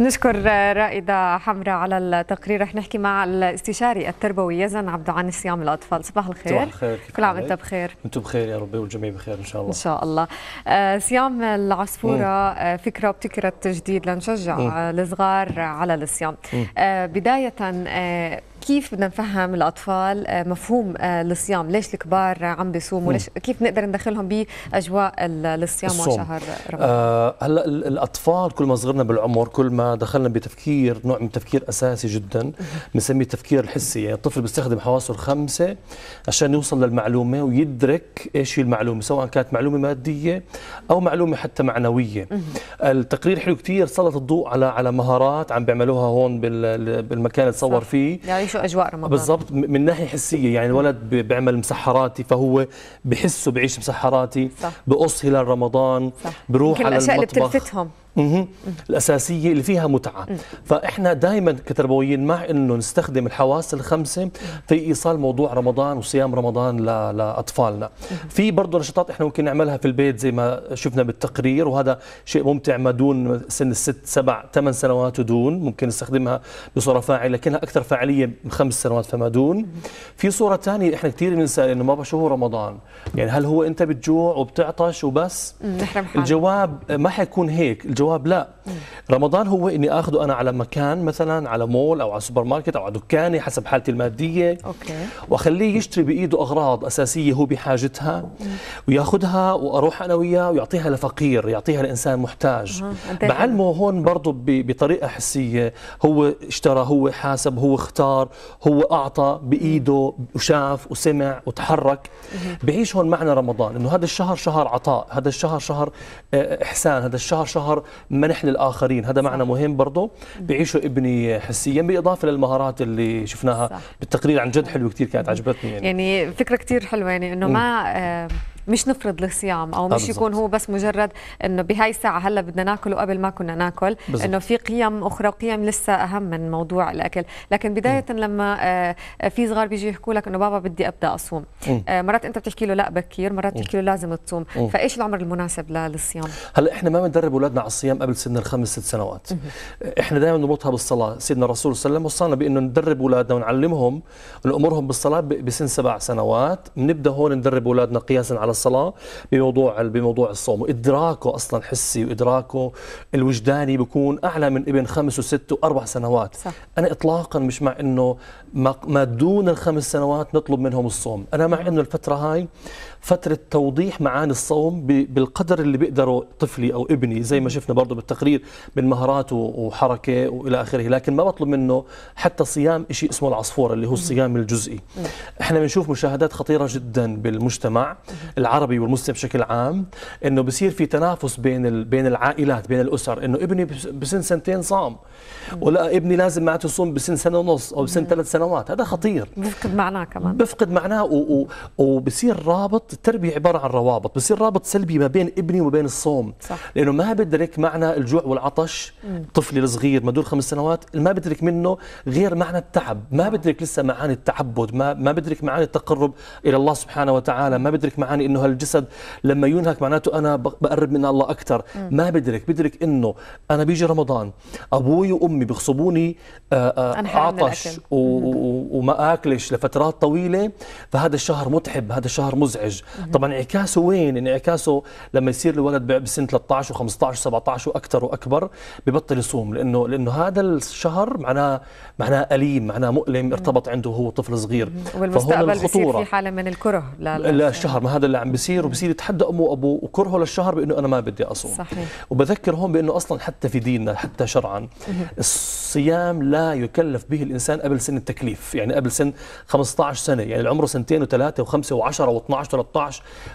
نشكر رائدة حمراء على التقرير. رح نحكي مع الاستشاري التربوي يزن عبدو عن صيام الأطفال. صباح الخير. صباح الخير. كل عام وأنت بخير؟ أنتم بخير يا رب والجميع بخير إن شاء الله. إن شاء الله. آه، صيام العصفورة آه، فكرة ابتكرت تجديد لنشجع الصغار على الصيام. آه، بداية كيف بدنا نفهم الأطفال مفهوم الصيام؟ ليش الكبار عم بيصوموا؟ ليش كيف نقدر ندخلهم بأجواء الصيام وشهر رمضان؟ آه هلأ الأطفال كل ما صغرنا بالعمر كل ما دخلنا بتفكير نوع من تفكير أساسي جدا بنسميه التفكير الحسي. يعني الطفل بيستخدم حواسه الخمسة عشان يوصل للمعلومة ويدرك إيش هي المعلومة سواء كانت معلومة مادية أو معلومة حتى معنوية. التقرير حلو كثير سلط الضوء على على مهارات عم بيعملوها هون بالمكان اللي تصور فيه. يعيشوا أجواء رمضان بالضبط من ناحية حسية يعني الولد بيعمل مسحراتي فهو بحسه بعيش مسحراتي صح. بقص هلال رمضان صح. بروح على المطبخ الأشياء اللي بتلفتهم الأساسية اللي فيها متعة. فإحنا دائما كتربويين مع إنه نستخدم الحواس الخمسة في إيصال موضوع رمضان وصيام رمضان لأطفالنا. في برضه نشاطات إحنا ممكن نعملها في البيت زي ما شفنا بالتقرير وهذا شيء ممتع ما دون سن الست سبع ثمان سنوات ودون ممكن نستخدمها بصورة فاعلة لكنها أكثر فاعلية خمس سنوات فما دون. في صورة ثانية إحنا كثير بننسى إنه ما شو هو رمضان. يعني هل هو أنت بتجوع وبتعطش وبس؟ الجواب ما حيكون هيك. الجواب الجواب لا. رمضان هو إني آخذه أنا على مكان مثلا على مول أو على سوبر ماركت أو على دكاني حسب حالتي المادية. Okay. وأخليه يشتري بإيده أغراض أساسية هو بحاجتها. وياخذها وأروح أنا وياه ويعطيها لفقير يعطيها لإنسان محتاج. بعلمه هون برضه بطريقة حسية. هو اشترى هو حاسب هو اختار هو أعطى بإيده وشاف وسمع وتحرك. بعيش هون معنى رمضان إنه هذا الشهر شهر عطاء هذا الشهر شهر آه، إحسان هذا الشهر شهر منح للاخرين هذا معنى مهم برضه بيعيشه ابني حسيا بالاضافه للمهارات اللي شفناها صح. بالتقرير عن جد حلوة كثير كانت عجبتني يعني. يعني فكرة كثير حلوة يعني إنه ما مش نفرض الصيام أو مش يكون هو بس مجرد إنه بهاي الساعة هلا بدنا ناكل وقبل ما كنا ناكل. إنه في قيم أخرى وقيم لسه أهم من موضوع الأكل. لكن بداية م. لما آه في صغار بيجي يحكوا لك إنه بابا بدي أبدأ أصوم. آه مرات أنت بتحكي له لا بكير مرات بتحكي له لازم تصوم. م. فإيش العمر المناسب للصيام؟ هلا إحنا ما بندرب أولادنا على الصيام قبل سن الخمس ست سنوات. م. إحنا دائما نربطها بالصلاة. سيدنا الرسول صلى الله عليه وسلم وصانا بإنه ندرب أولادنا ونعلمهم أمورهم بالصلاة بسن سبع سنوات. بنبدا هون ندرب أولادنا قياسا على الصلاة بموضوع بموضوع الصوم. وادراكه أصلا حسي وإدراكه الوجداني بيكون أعلى من ابن خمس وست وأربع سنوات. صح. أنا اطلاقا مش مع إنه ما دون الخمس سنوات نطلب منهم الصوم. أنا مع إنه الفترة هاي فترة توضيح معاني الصوم بالقدر اللي بيقدروا طفلي أو ابني زي ما شفنا برضه بالتقرير من مهارات وحركة وإلى آخره. لكن ما بطلب منه حتى صيام شيء اسمه العصفور اللي هو الصيام الجزئي. إحنا بنشوف مشاهدات خطيرة جدا بالمجتمع. العربي والمسلم بشكل عام إنه بصير في تنافس بين بين العائلات بين الأسر إنه ابني بسن سنتين صام ولا ابني لازم معناته يصوم بسن سنة ونص أو بسن ثلاث سنوات هذا خطير. بفقد معناه كمان. بفقد معناه وبصير رابط التربية عبارة عن روابط بصير رابط سلبي ما بين ابني وبين الصوم. صح. لأنه ما بدرك معنى الجوع والعطش طفلي الصغير ما دون خمس سنوات ما بدرك منه غير معنى التعب. ما بدرك لسه معاني التعبد ما ما بدرك معاني التقرب إلى الله سبحانه وتعالى ما بدرك معاني إنه هالجسد لما ينهك معناته أنا بقرب من الله أكثر ما بدرك. بدرك إنه أنا بيجي رمضان أبوي وأمي بيغصبوني آه، آه، عطش وما آكلش لفترات طويلة فهذا الشهر متعب هذا الشهر مزعج. طبعا انعكاسه وين؟ انعكاسه لما يصير الولد بسن 13 و15 و17 وأكثر وأكبر ببطل يصوم. لأنه لأنه هذا الشهر معناه معناه أليم معناه مؤلم ارتبط عنده هو طفل صغير. والمستقبل بصير في حالة من الكره. للشهر ما هذا اللي عم بيصير وبصير يتحدى أمه وأبوه وكرهه للشهر بإنه أنا ما بدي أصوم. صحيح. وبذكر هون بإنه أصلا حتى في ديننا حتى شرعا الصيام لا يكلف به الإنسان قبل سن التكليف. يعني قبل سن 15 سنة يعني العمر سنتين وثلاثة وخمسة و10 و12 و13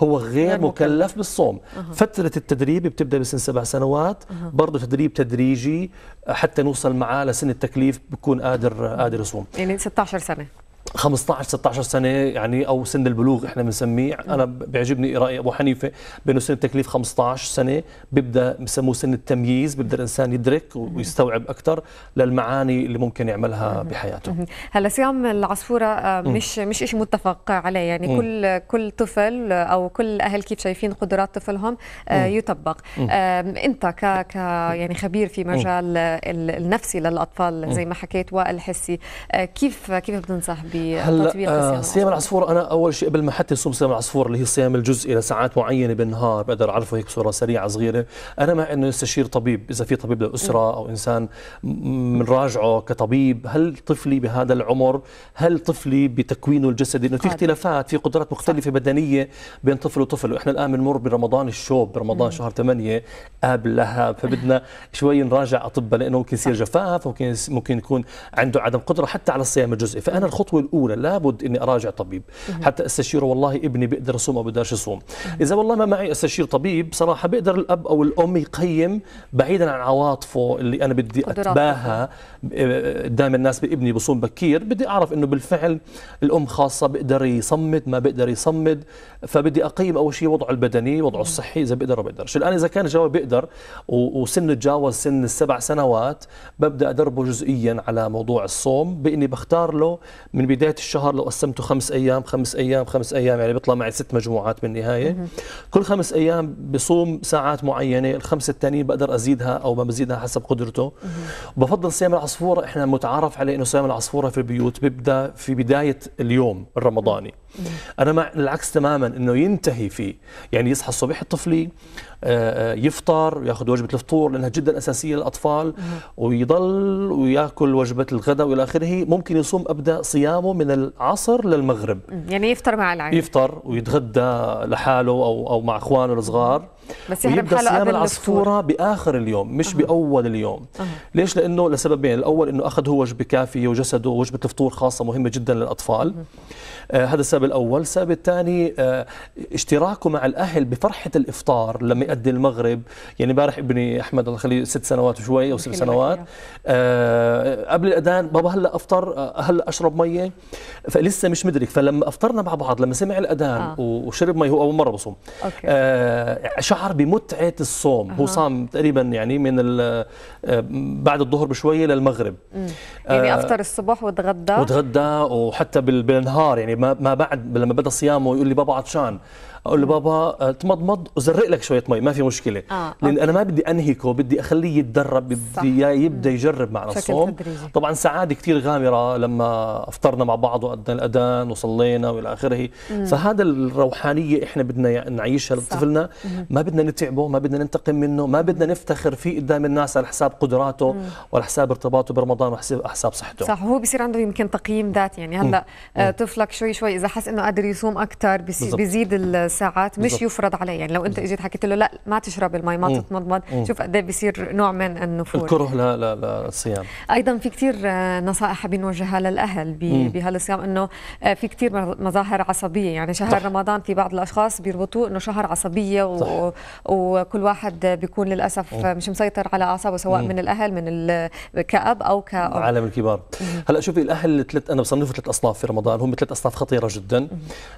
هو غير مكلف. بالصوم. أه. فترة التدريب بتبدأ بسن سبع سنوات أه. برضه تدريب تدريجي حتى نوصل معاه لسن التكليف بكون قادر قادر يصوم. يعني 16 سنة. 15 16 سنة يعني أو سن البلوغ إحنا بنسميه. أنا بيعجبني رأي أبو حنيفة بأنه سن التكليف 15 سنة بيبدأ بسموه سن التمييز بيبدأ الإنسان يدرك ويستوعب أكثر للمعاني اللي ممكن يعملها بحياته. هلا صيام العصفورة آه، مش مش شيء متفق عليه. يعني كل كل طفل أو كل أهل كيف شايفين قدرات طفلهم آه، يطبق. أنت ك ك يعني خبير في مجال النفسي للأطفال زي ما حكيت والحسي. آه، كيف كيف بتنصح بتطبيق هلا صيام العصفور أنا أول شيء قبل ما حتى صوم صيام العصفور اللي هي الصيام الجزئي لساعات معينة بالنهار بقدر أعرفه هيك بصورة سريعة صغيرة. أنا مع إنه يستشير طبيب إذا في طبيب للأسرة أو إنسان بنراجعه كطبيب هل طفلي بهذا العمر هل طفلي بتكوينه الجسدي؟ إنه في اختلافات في قدرات مختلفة. بدنية بين طفل وطفل. وإحنا الآن بنمر برمضان الشوب برمضان شهر 8 آب اللهب فبدنا شوي نراجع أطباء لأنه ممكن يصير جفاف ممكن ممكن يكون عنده عدم قدرة حتى على الصيام الجزئي فأنا الخطوة الأولى لابد إني أراجع طبيب. حتى استشيره والله ابني بيقدر يصوم أو بقدرش يصوم. إذا والله ما معي أستشير طبيب صراحة بيقدر الأب أو الأم يقيم بعيدا عن عواطفه اللي أنا بدي أتباهى. قدام الناس بابني بصوم بكير بدي أعرف إنه بالفعل الأم خاصة بيقدر يصمد ما بيقدر يصمد. فبدي أقيم أول شيء وضعه البدني وضعه الصحي إذا بيقدر أو بيقدرش. الآن إذا كان الجواب بيقدر وسنه تجاوز سن السبع سنوات ببدأ أدربه جزئيا على موضوع الصوم. بإني بختار له من بداية الشهر لو قسمته خمس أيام خمس أيام خمس أيام يعني بيطلع معي ست مجموعات بالنهاية. كل خمس أيام بصوم ساعات معينة الخمسة الثانيين بقدر أزيدها أو ما بزيدها حسب قدرته. وبفضل صيام العصفورة إحنا متعارف عليه إنه صيام العصفورة في البيوت بيبدأ في بداية اليوم الرمضاني. أنا مع العكس تماما إنه ينتهي فيه يعني يصحى الصبح الطفلي آه، آه، يفطر وياخذ وجبة الفطور لأنها جدا أساسية للأطفال ويضل ويأكل وجبة الغداء وإلى آخره. ممكن يصوم أبدأ صيامه من العصر للمغرب. يعني يفطر مع العائلة. يفطر ويتغدى لحاله أو أو مع إخوانه الصغار. بس ويبدأ صيام العصفورة بآخر اليوم مش أه. بأول اليوم. أه. ليش؟ لأنه لسببين. الأول إنه أخذ هو وجبة كافية وجسده وجبه الفطور خاصة مهمة جدا للأطفال. أه. آه هذا السبب الأول السبب الثاني آه اشتراكه مع الأهل بفرحة الإفطار لما يؤدي المغرب. يعني امبارح ابني أحمد الله يخليه ست سنوات وشوي أو ست سنوات. آه قبل الأذان بابا هلا أفطر آه هلا أشرب مية. فلسه مش مدرك. فلما أفطرنا مع بعض لما سمع الأذان آه. وشرب مي هو أول مرة بصوم. آه شعر بمتعة الصوم. أه. هو صام تقريبا يعني من آه، بعد الظهر بشويه للمغرب. يعني آه أفطر الصبح وتغدى وتغدى وحتى بالنهار. يعني ما ما بعد لما بدأ صيامه يقول لي بابا عطشان أقول له بابا آه، تمضمض وزرق لك شوية مي ما في مشكلة. آه. لأن أنا ما بدي انهكه بدي أخليه يتدرب بدي يبدأ يجرب معنا الصوم. طبعا سعادة كثير غامرة لما أفطرنا مع بعض وادنا الأذان وصلينا وإلى آخره. فهذا الروحانية إحنا بدنا نعيشها لطفلنا. ما بدنا نتعبه ما بدنا ننتقم منه ما بدنا نفتخر فيه قدام الناس على حساب قدراته وعلى حساب ارتباطه برمضان وعلى حساب صحته. صح. وهو بصير عنده يمكن تقييم ذاتي. يعني هلأ آه، طفلك شوي شوي إذا حس إنه قادر يصوم أكثر بيزيد ساعات مش بالزبط. يفرض عليه يعني لو انت اجيت حكيت له لا ما تشرب المي ما تتمضمض شوف قد إيه بصير نوع من النفور. الكره لا لا للصيام أيضا في كثير نصائح حابين نوجهها للاهل بهالصيام إنه آه، في كثير مظاهر عصبية. يعني شهر صح. رمضان في بعض الأشخاص بيربطوه إنه شهر عصبية و... وكل واحد بيكون للأسف مم. مش مسيطر على أعصابه سواء مم. من الأهل من كأب أو كأم عالم الكبار. هلأ شوفي الأهل ثلاث أنا بصنفه ثلاث أصناف في رمضان. هم ثلاث أصناف خطيرة جدا.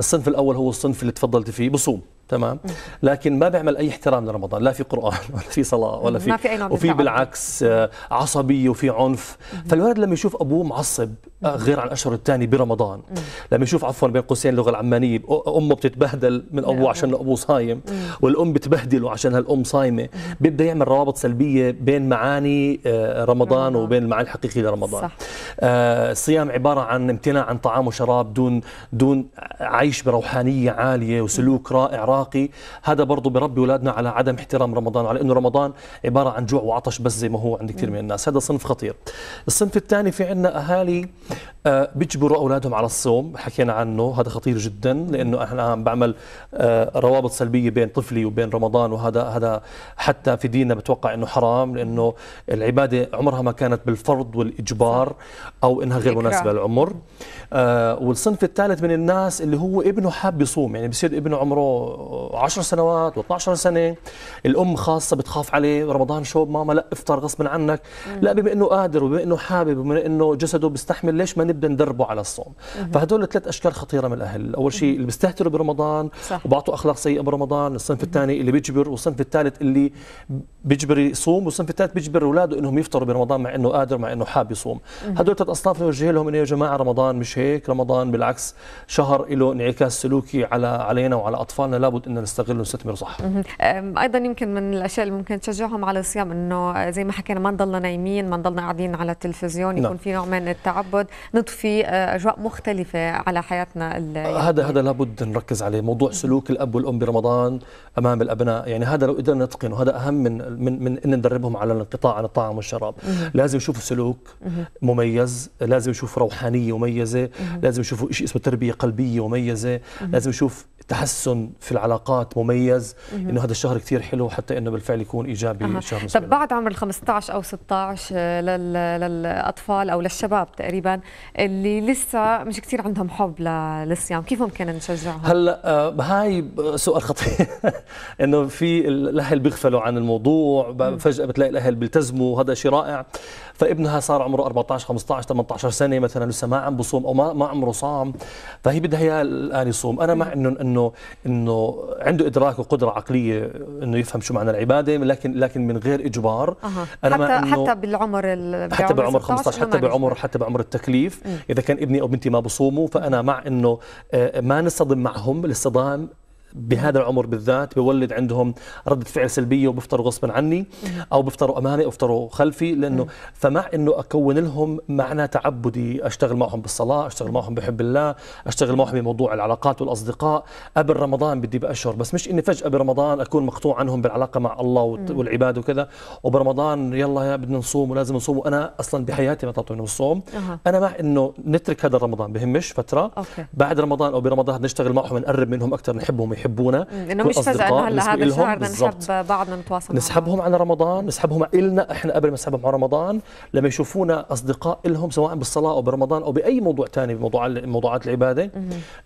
الصنف الأول هو الصنف اللي تفضلت فيه بصوم تمام؟ لكن ما بيعمل أي احترام لرمضان لا في قرآن ولا في صلاة ولا في ما في أي نوع وفي بالعكس آه، عصبيه وفي عنف. فالولد لما يشوف أبوه معصب آه، غير عن الأشهر الثاني برمضان لما يشوف عفوا بين قوسين اللغة العمانية أمه بتتبهدل من أبوه عشان أبوه صايم والأم بتبهدله عشان هالأم صايمة بيبدأ يعمل روابط سلبية بين معاني آه، رمضان وبين المعاني الحقيقيه لرمضان. صح. الصيام عبارة عن امتناع عن طعام وشراب دون دون عيش بروحانية عالية وسلوك رائع. راقي هذا برضه بربي اولادنا على عدم احترام رمضان على إنه رمضان عبارة عن جوع وعطش بس زي ما هو عند كثير من الناس. هذا صنف خطير. الصنف الثاني في عندنا أهالي آه، بيجبروا أولادهم على الصوم حكينا عنه. هذا خطير جدا لأنه عم بعمل آه، روابط سلبية بين طفلي وبين رمضان وهذا هذا حتى في ديننا بتوقع إنه حرام لأنه العبادة عمرها ما كانت بالفرض والإجبار أو إنها غير مناسبة للعمر. آه، والصنف الثالث من الناس اللي هو ابنه حاب يصوم يعني بصير ابنه عمره 10 سنوات و12 سنة. الأم خاصة بتخاف عليه رمضان شو ماما؟ لا إفطر غصبا عنك. مم. لا بما إنه قادر وبما إنه حابب وبما إنه جسده بيستحمل ليش ما نبدأ ندربه على الصوم؟ مم. فهدول ثلاث أشكال خطيرة من الأهل. أول شيء اللي بيستهتروا برمضان صح. وبعطوا أخلاق سيئة برمضان الصنف الثاني اللي بيجبر والصنف الثالث اللي بيجبر يصوم والصنف الثالث بيجبر أولاده إنهم يفطروا برمضان مع إنه قادر مع إنه حاب يصوم. هدول ثلاث أصناف نوجه لهم إنه يا جماعة رمضان مش هيك رمضان بالعكس شهر له انعكاس سلوكي على علينا وعلى أطفالنا لابد إن نستغله ونستثمر صح. أيضا يمكن من الأشياء اللي ممكن تشجعهم على الصيام إنه زي ما حكينا ما نضلنا نايمين ما نضلنا قاعدين على التلفزيون يكون نعم. في نوع من التعبد نضفي آه، أجواء مختلفة على حياتنا هذا هذا لابد نركز عليه. موضوع سلوك الأب والأم برمضان أمام الأبناء يعني هذا لو قدرنا نتقنه هذا أهم من من من إن ندربهم على الانقطاع عن الطعام والشراب. لازم يشوفوا سلوك مميز لازم يشوفوا روحانية مميزة لازم يشوفوا شيء اسمه تربية قلبية مميزة لازم يشوف تحسن في العلاقات مميز إنه هذا الشهر كثير حلو حتى إنه بالفعل يكون إيجابي أه. شهر طب بعد عمر ال 15 أو 16 آه، للأطفال أو للشباب تقريبا اللي لسه مش كثير عندهم حب للصيام كيف ممكن نشجعهم؟ هلأ آه، هاي سؤال خطير. إنه في الأهل بيغفلوا عن الموضوع فجأة بتلاقي الأهل بيلتزموا هذا شيء رائع. فابنها صار عمره 14 15 18 سنة مثلا لسه ما عم بصوم أو ما ما عمره صام فهي بدها اياه الآن يصوم. أنا مع انه إنه انه عنده إدراك وقدرة عقلية إنه يفهم شو معنى العبادة لكن لكن من غير إجبار أه. أنا حتى إنه حتى بالعمر حتى بعمر 15 حتى بعمر حتى بعمر التكليف م. إذا كان ابني أو بنتي ما بصوموا فأنا مع إنه آه، ما نصطدم معهم الاصطدام بهذا العمر بالذات بولد عندهم ردة فعل سلبية وبيفطروا غصبا عني أو بيفطروا أمامي أو بيفطروا خلفي لأنه فمع أنه أكون لهم معنى تعبدي أشتغل معهم بالصلاة أشتغل معهم بحب الله أشتغل معهم بموضوع العلاقات والأصدقاء قبل رمضان بدي بأشهر. بس مش إني فجأة برمضان أكون مقطوع عنهم بالعلاقة مع الله والعبادة وكذا وبرمضان يلا يا بدنا نصوم ولازم نصوم وأنا أصلا بحياتي ما منهم الصوم. أنا مع أنه نترك هذا رمضان بهمش فترة. أوكي. بعد رمضان أو برمضان نشتغل معهم نقرب منهم أكثر نحبهم يحبونا إنه مش فجاه انه هلا هذا الشهر بدنا نحب بعضنا نتواصل نسحبهم على رمضان نسحبهم إلنا إحنا قبل ما نسحبهم على رمضان. لما يشوفونا أصدقاء لهم سواء بالصلاة أو برمضان أو بأي موضوع ثاني بموضوع موضوعات العبادة.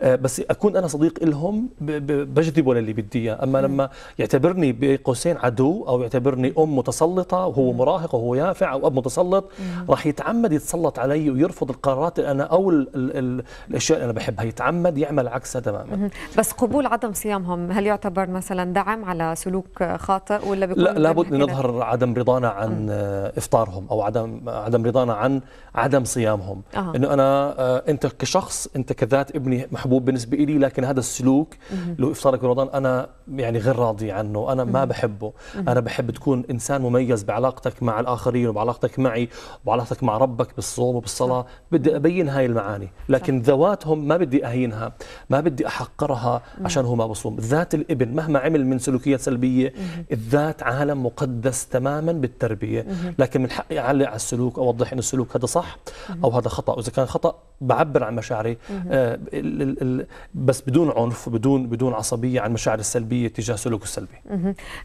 آه بس أكون أنا صديق لهم بجذبه للي بدي إياه. أما لما يعتبرني بقوسين عدو أو يعتبرني أم متسلطة وهو مراهق وهو يافع أو أب متسلط راح يتعمد يتسلط علي ويرفض القرارات اللي أنا أو ال ال ال الأشياء اللي أنا بحبها. يتعمد يعمل عكسها تماما. بس قبول عدم صيامهم؟ هل يعتبر مثلا دعم على سلوك خاطئ ولا بيكون لا لابد نظهر عدم رضانا عن آه. إفطارهم أو عدم عدم رضانا عن عدم صيامهم. آه. إنه أنا آه أنت كشخص أنت كذات ابني محبوب بالنسبة لي لكن هذا السلوك لو إفطارك برمضان أنا يعني غير راضي عنه أنا ما بحبه. أنا بحب تكون إنسان مميز بعلاقتك مع الآخرين وبعلاقتك معي وبعلاقتك مع ربك بالصوم وبالصلاة. بدي أبين هاي المعاني. لكن ذواتهم ما بدي أهينها ما بدي أحقرها عشان هو ما بصوم ذات الإبن مهما عمل من سلوكيات سلبية الذات عالم مقدس تماما بالتربية. لكن من حقي أعلق على السلوك أوضح إنه السلوك هذا صح أو هذا خطأ. وإذا كان خطأ بعبر عن مشاعري. آه بس بدون عنف بدون بدون عصبية عن مشاعر السلبية تجاه سلوكه السلبي.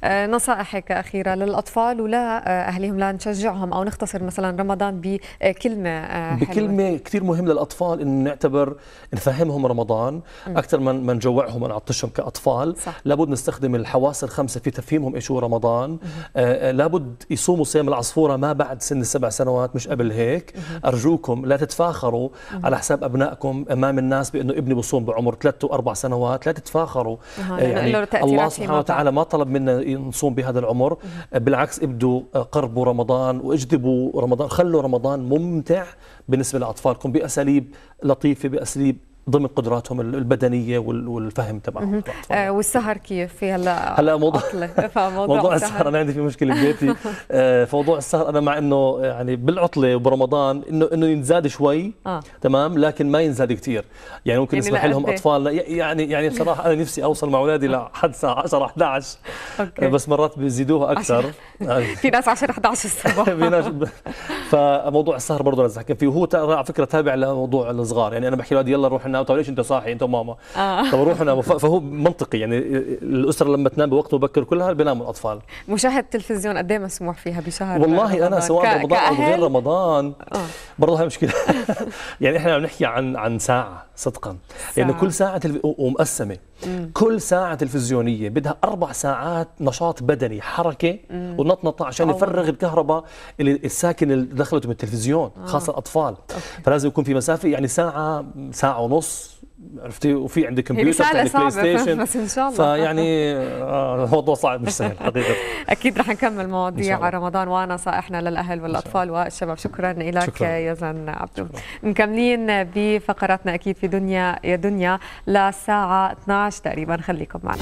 آه نصائحك أخيرة للأطفال ولا آه، أهلهم لا نشجعهم أو نختصر مثلا رمضان بكلمة آه بكلمة كثير مهم للأطفال إنه نعتبر نفهمهم رمضان أكثر من نجوعهم ونعطشهم كأطفال صح. لابد نستخدم الحواس الخمسة في تفهيمهم إيش هو رمضان. آه, آه، لابد يصوموا صيام العصفورة ما بعد سن السبع سنوات مش قبل هيك. أرجوكم لا تتفاخروا على حساب أبنائكم أمام الناس بأنه ابني بصوم بعمر ثلاث وأربع سنوات. لا تتفاخروا. آه يعني الله سبحانه وتعالى ما طلب منا نصوم بهذا العمر. بالعكس ابدوا قربوا رمضان واجذبوا رمضان. خلوا رمضان ممتع بالنسبة لأطفالكم بأساليب لطيفة بأساليب ضمن قدراتهم البدنية والفهم تبعهم. آه والسهر كيف؟ في هلا هلا موضوع موضوع, السهر أنا عندي في مشكلة ببيتي آه فموضوع السهر أنا مع إنه يعني بالعطلة وبرمضان انه إنه ينزاد شوي آه. تمام؟ لكن ما ينزاد كثير يعني ممكن يعني نسمح لهم اطفالنا يعني يعني بصراحة أنا نفسي أوصل مع أولادي لحد الساعة 10 11 أوكي. بس مرات بيزيدوها أكثر. في ناس 10 11 الصبح. في ناس فموضوع السهر برضه لازم احكي فيه. وهو على فكرة تابع لموضوع الصغار. يعني أنا بحكي لاولادي يلا نروح طيب ليش أنت صاحي؟ أنت وماما. آه. طب روحوا فهو منطقي يعني الأسرة لما تنام بوقت مبكر كلها بيناموا الأطفال. مشاهده التلفزيون قد إيه مسموح فيها بشهر والله رمضان. أنا سواء رمضان أو غير رمضان آه. برضه هي مشكلة. يعني إحنا عم نحكي عن عن ساعة صدقا. لأنه يعني كل ساعة تلف... ومقسمة. مم. كل ساعة تلفزيونية بدها أربع ساعات نشاط بدني حركة ونطنطة عشان يفرغ الكهرباء اللي الساكنه اللي دخلته من التلفزيون آه. خاصة الأطفال فلازم يكون في مسافة يعني ساعة ساعة ونص عرفتي؟ وفي عندك كمبيوتر عندك PlayStation بس إن شاء الله. فيعني آه موضوع صعب مش سهل حقيقة. أكيد رح نكمل مواضيع رمضان وأنا نصائحنا للأهل والأطفال والشباب شكرا لك يزن عبدو مكملين بفقراتنا أكيد في دنيا يا دنيا للساعه 12 تقريبا. خليكم معنا.